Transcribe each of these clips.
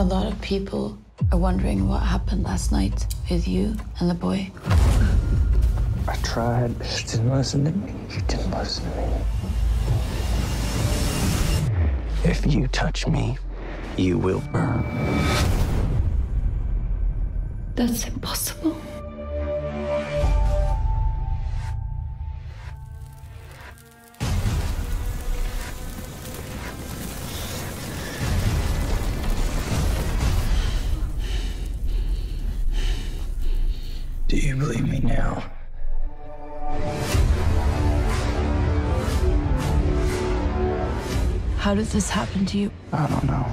A lot of people are wondering what happened last night with you and the boy. I tried. You didn't listen to me. You didn't listen to me. If you touch me, you will burn. That's impossible. Do you believe me now? How did this happen to you? I don't know.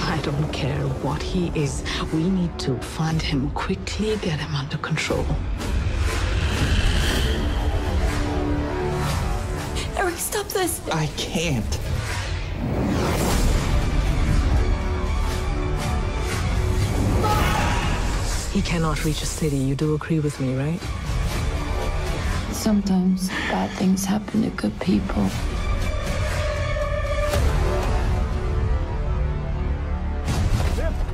I don't care what he is. We need to find him quickly, get him under control. Eric, stop this! I can't. He cannot reach a city. You do agree with me, right? Sometimes bad things happen to good people.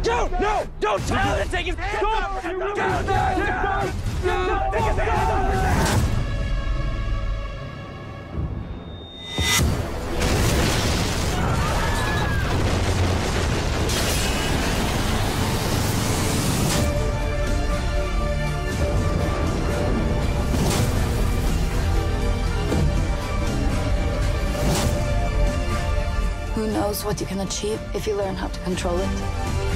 Don't! No! Don't tell him to take his hands off! Don't! Don't! Don't! Who knows what you can achieve if you learn how to control it?